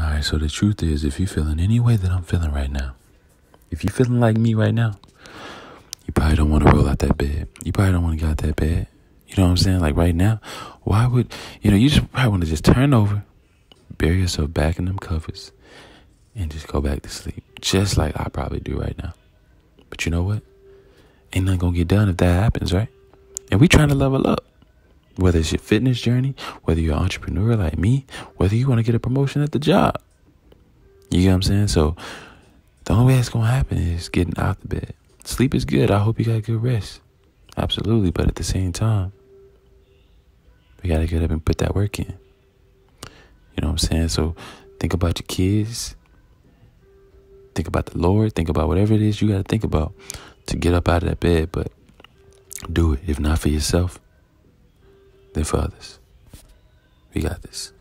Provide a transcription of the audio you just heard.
All right, so the truth is, if you're feeling any way that I'm feeling right now, if you're feeling like me right now, you probably don't want to roll out that bed. You probably don't want to get out that bed. You know what I'm saying? Like right now, why would, you know, you just probably want to just turn over, bury yourself back in them covers, and just go back to sleep. Just like I probably do right now. But you know what? Ain't nothing gonna get done if that happens, right? And we trying to level up. Whether it's your fitness journey, whether you're an entrepreneur like me, whether you want to get a promotion at the job. You get what I'm saying? So the only way it's gonna happen is getting out the bed. Sleep is good. I hope you got a good rest. Absolutely, but at the same time, we gotta get up and put that work in. You know what I'm saying? So think about your kids. Think about the Lord. Think about whatever it is you gotta think about to get up out of that bed, but do it. If not for yourself, then for others. We got this.